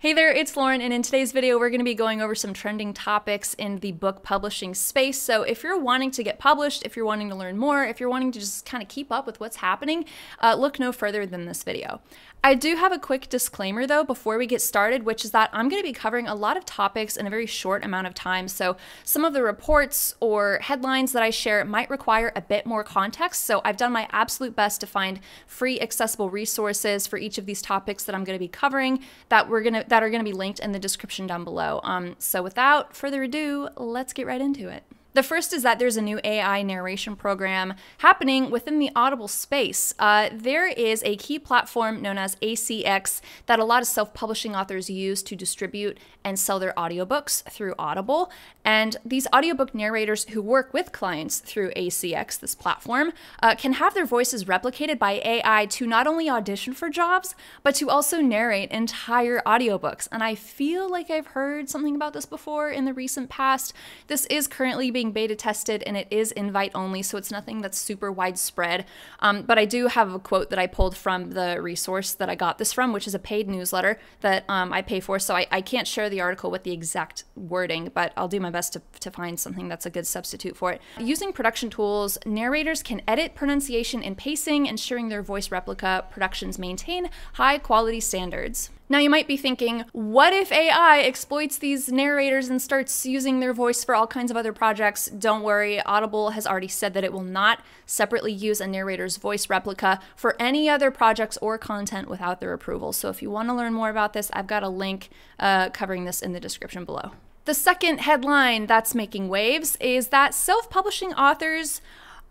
Hey there, it's Lauren, and in today's video, we're going to be going over some trending topics in the book publishing space. So, if you're wanting to get published, if you're wanting to learn more, if you're wanting to just kind of keep up with what's happening, uh, look no further than this video. I do have a quick disclaimer though before we get started, which is that I'm going to be covering a lot of topics in a very short amount of time. So, some of the reports or headlines that I share might require a bit more context. So, I've done my absolute best to find free, accessible resources for each of these topics that I'm going to be covering that we're going to that are going to be linked in the description down below. Um, so, without further ado, let's get right into it. The first is that there's a new AI narration program happening within the Audible space. Uh, there is a key platform known as ACX that a lot of self publishing authors use to distribute and sell their audiobooks through Audible. And these audiobook narrators who work with clients through ACX, this platform, uh, can have their voices replicated by AI to not only audition for jobs, but to also narrate entire audiobooks. And I feel like I've heard something about this before in the recent past. This is currently being being beta tested and it is invite only, so it's nothing that's super widespread. Um, but I do have a quote that I pulled from the resource that I got this from, which is a paid newsletter that um, I pay for. So I, I can't share the article with the exact wording, but I'll do my best to, to find something that's a good substitute for it. Using production tools, narrators can edit pronunciation and pacing, ensuring their voice replica productions maintain high quality standards. Now, you might be thinking, what if AI exploits these narrators and starts using their voice for all kinds of other projects? Don't worry, Audible has already said that it will not separately use a narrator's voice replica for any other projects or content without their approval. So, if you want to learn more about this, I've got a link uh, covering this in the description below. The second headline that's making waves is that self publishing authors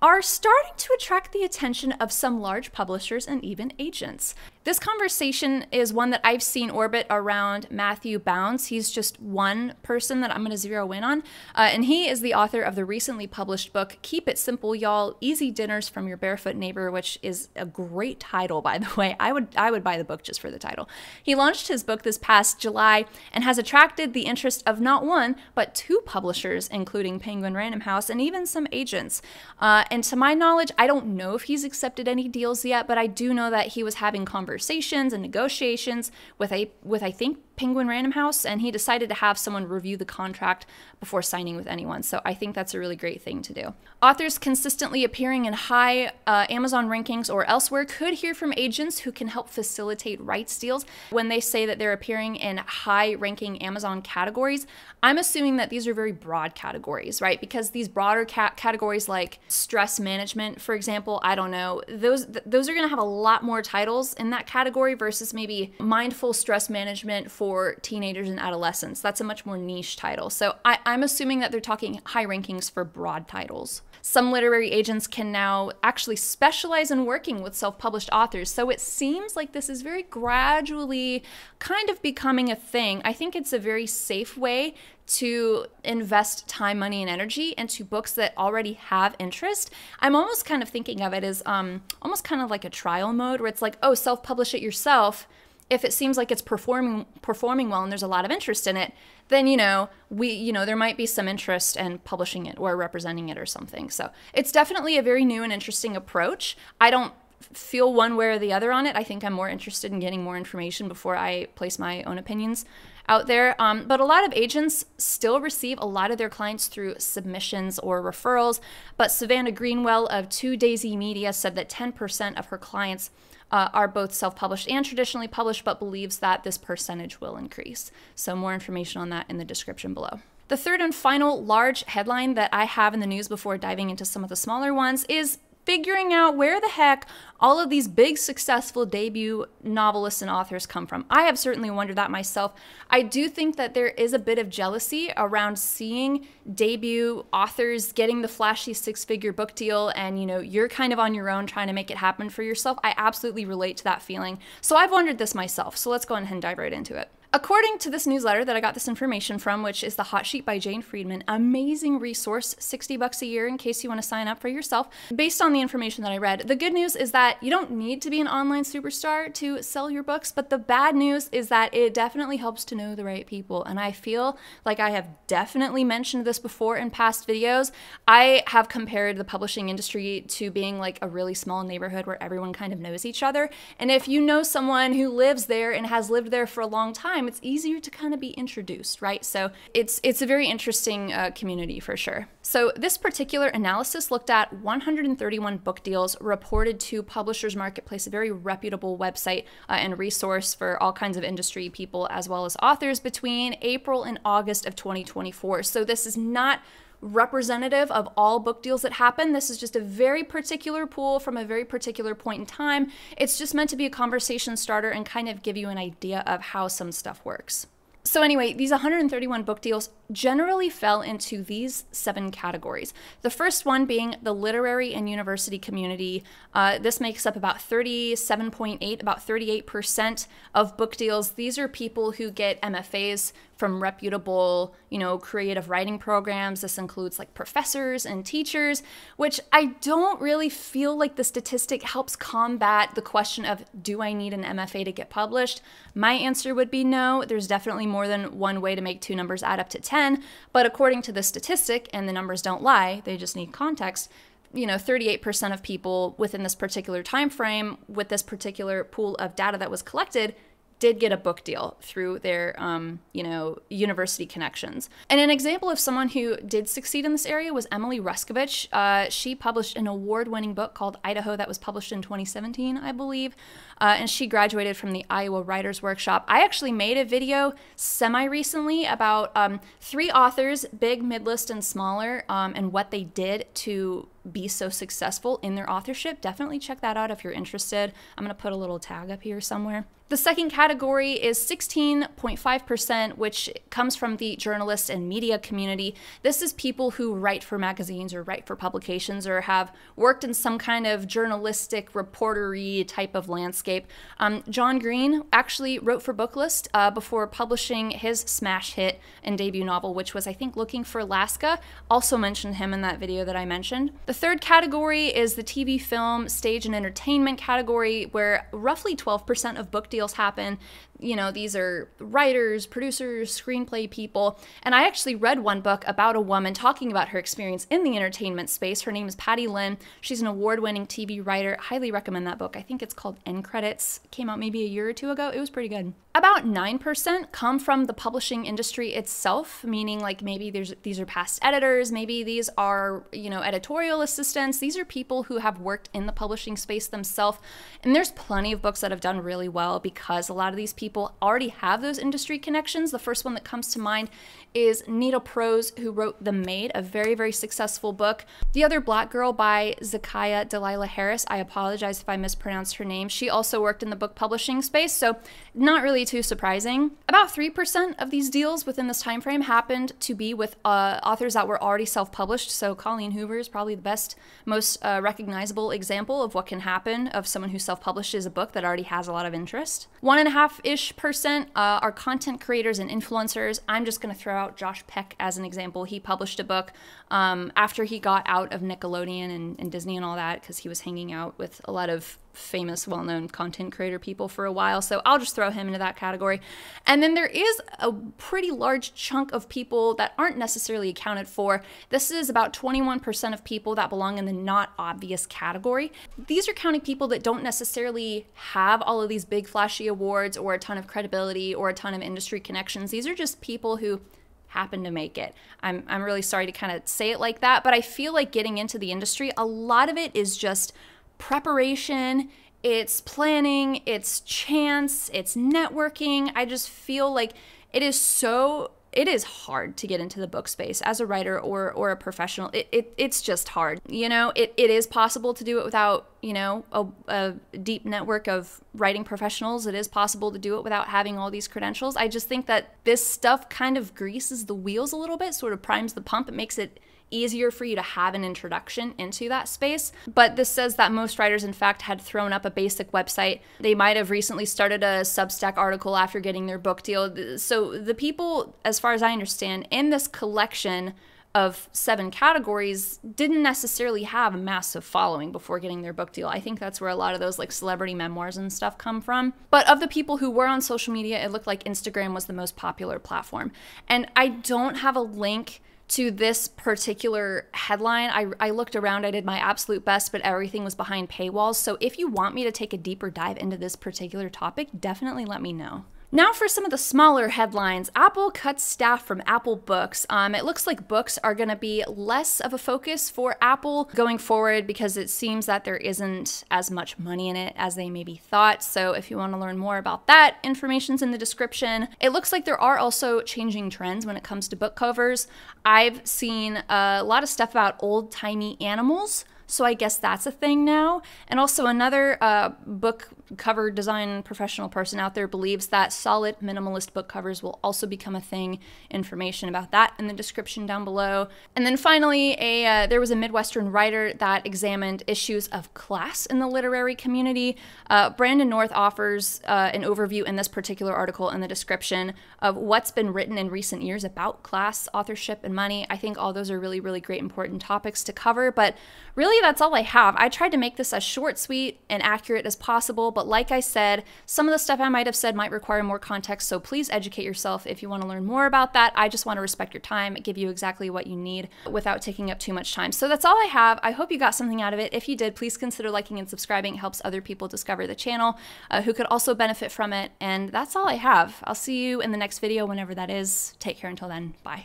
are starting to attract the attention of some large publishers and even agents. This conversation is one that I've seen orbit around Matthew Bounds. He's just one person that I'm going to zero in on. Uh, and he is the author of the recently published book, Keep It Simple, Y'all Easy Dinners from Your Barefoot Neighbor, which is a great title, by the way. I would, I would buy the book just for the title. He launched his book this past July and has attracted the interest of not one, but two publishers, including Penguin Random House and even some agents. Uh, and to my knowledge, I don't know if he's accepted any deals yet, but I do know that he was having conversations conversations and negotiations with a with I think Penguin Random House, and he decided to have someone review the contract before signing with anyone. So I think that's a really great thing to do. Authors consistently appearing in high uh, Amazon rankings or elsewhere could hear from agents who can help facilitate rights deals. When they say that they're appearing in high ranking Amazon categories, I'm assuming that these are very broad categories, right? Because these broader ca categories like stress management, for example, I don't know, those th those are going to have a lot more titles in that category versus maybe mindful stress management for for teenagers and adolescents. That's a much more niche title. So I, am assuming that they're talking high rankings for broad titles. Some literary agents can now actually specialize in working with self published authors. So it seems like this is very gradually kind of becoming a thing. I think it's a very safe way to invest time, money, and energy into books that already have interest. I'm almost kind of thinking of it as um, almost kind of like a trial mode where it's like, oh, self publish it yourself if it seems like it's performing performing well and there's a lot of interest in it, then you know we you know there might be some interest in publishing it or representing it or something. So it's definitely a very new and interesting approach. I don't feel one way or the other on it. I think I'm more interested in getting more information before I place my own opinions out there. Um, but a lot of agents still receive a lot of their clients through submissions or referrals. But Savannah Greenwell of Two Daisy Media said that 10% of her clients uh, are both self published and traditionally published, but believes that this percentage will increase. So, more information on that in the description below. The third and final large headline that I have in the news before diving into some of the smaller ones is figuring out where the heck all of these big successful debut novelists and authors come from. I have certainly wondered that myself. I do think that there is a bit of jealousy around seeing debut authors getting the flashy six-figure book deal and you know, you're kind of on your own trying to make it happen for yourself. I absolutely relate to that feeling. So I've wondered this myself. So let's go ahead and dive right into it. According to this newsletter that I got this information from, which is the Hot Sheet by Jane Friedman, amazing resource, 60 bucks a year in case you want to sign up for yourself. Based on the information that I read, the good news is that you don't need to be an online superstar to sell your books, but the bad news is that it definitely helps to know the right people. And I feel like I have definitely mentioned this before in past videos. I have compared the publishing industry to being like a really small neighborhood where everyone kind of knows each other. And if you know someone who lives there and has lived there for a long time, time, it's easier to kind of be introduced, right? So it's it's a very interesting uh, community for sure. So this particular analysis looked at 131 book deals reported to Publishers Marketplace, a very reputable website uh, and resource for all kinds of industry people as well as authors between April and August of 2024. So this is not representative of all book deals that happen. This is just a very particular pool from a very particular point in time. It's just meant to be a conversation starter and kind of give you an idea of how some stuff works. So, anyway, these 131 book deals generally fell into these seven categories. The first one being the literary and university community. Uh, this makes up about 37.8, about 38% of book deals. These are people who get MFAs from reputable, you know, creative writing programs. This includes like professors and teachers, which I don't really feel like the statistic helps combat the question of do I need an MFA to get published? My answer would be no. There's definitely more than one way to make two numbers add up to 10, but according to the statistic, and the numbers don't lie, they just need context, you know 38% of people within this particular time frame with this particular pool of data that was collected did get a book deal through their, um, you know, university connections. And an example of someone who did succeed in this area was Emily Ruskovich. Uh, she published an award-winning book called Idaho that was published in 2017, I believe, uh, and she graduated from the Iowa Writers Workshop. I actually made a video semi-recently about um, three authors, big, mid-list, and smaller, um, and what they did to be so successful in their authorship. Definitely check that out if you're interested. I'm going to put a little tag up here somewhere. The second category is 16.5%, which comes from the journalist and media community. This is people who write for magazines or write for publications or have worked in some kind of journalistic, reportery type of landscape. Um, John Green actually wrote for Booklist uh, before publishing his smash hit and debut novel, which was, I think, Looking for Alaska. Also mentioned him in that video that I mentioned. The third category is the TV, film, stage, and entertainment category, where roughly 12% of book deals happen. You know, these are writers, producers, screenplay people. And I actually read one book about a woman talking about her experience in the entertainment space. Her name is Patty Lin. She's an award winning TV writer. Highly recommend that book. I think it's called End Credits. Came out maybe a year or two ago. It was pretty good. About 9% come from the publishing industry itself, meaning like maybe there's these are past editors, maybe these are, you know, editorial assistants. These are people who have worked in the publishing space themselves. And there's plenty of books that have done really well because a lot of these people already have those industry connections. The first one that comes to mind is Nita Prose, who wrote The Maid, a very, very successful book. The other Black Girl by Zakiya Delilah Harris. I apologize if I mispronounced her name. She also worked in the book publishing space, so not really too surprising. About 3% of these deals within this time frame happened to be with uh, authors that were already self-published. So Colleen Hoover is probably the best, most uh, recognizable example of what can happen of someone who self-publishes a book that already has a lot of interest. One and a half ish percent uh, are content creators and influencers. I'm just going to throw out Josh Peck as an example. He published a book um, after he got out of Nickelodeon and, and Disney and all that because he was hanging out with a lot of famous, well known content creator people for a while. So I'll just throw him into that category. And then there is a pretty large chunk of people that aren't necessarily accounted for. This is about 21% of people that belong in the not obvious category. These are counting people that don't necessarily have all of these big flashy awards or a ton of credibility or a ton of industry connections. These are just people who happen to make it. I'm, I'm really sorry to kind of say it like that, but I feel like getting into the industry, a lot of it is just preparation, it's planning, it's chance, it's networking. I just feel like it is so it is hard to get into the book space as a writer or or a professional. It, it it's just hard. You know, it, it is possible to do it without, you know, a, a deep network of writing professionals. It is possible to do it without having all these credentials. I just think that this stuff kind of greases the wheels a little bit, sort of primes the pump. It makes it easier for you to have an introduction into that space. But this says that most writers, in fact, had thrown up a basic website. They might have recently started a Substack article after getting their book deal. So the people, as far as I understand, in this collection of seven categories didn't necessarily have a massive following before getting their book deal. I think that's where a lot of those like celebrity memoirs and stuff come from. But of the people who were on social media, it looked like Instagram was the most popular platform. And I don't have a link to this particular headline. I, I looked around, I did my absolute best, but everything was behind paywalls. So if you want me to take a deeper dive into this particular topic, definitely let me know. Now for some of the smaller headlines. Apple cuts staff from Apple Books. Um, it looks like books are going to be less of a focus for Apple going forward because it seems that there isn't as much money in it as they maybe thought. So if you want to learn more about that, information's in the description. It looks like there are also changing trends when it comes to book covers. I've seen a lot of stuff about old timey animals. So I guess that's a thing now. And also, another uh, book cover design professional person out there believes that solid minimalist book covers will also become a thing. Information about that in the description down below. And then finally, a uh, there was a Midwestern writer that examined issues of class in the literary community. Uh, Brandon North offers uh, an overview in this particular article in the description of what's been written in recent years about class, authorship, and money. I think all those are really, really great, important topics to cover. But really, that's all I have. I tried to make this as short, sweet, and accurate as possible. But like I said, some of the stuff I might have said might require more context, so please educate yourself if you want to learn more about that. I just want to respect your time, give you exactly what you need without taking up too much time. So that's all I have. I hope you got something out of it. If you did, please consider liking and subscribing. It helps other people discover the channel uh, who could also benefit from it. And that's all I have. I'll see you in the next video whenever that is. Take care until then. Bye.